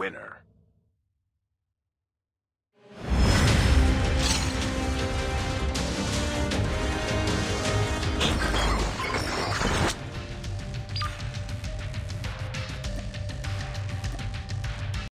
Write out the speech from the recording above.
winner.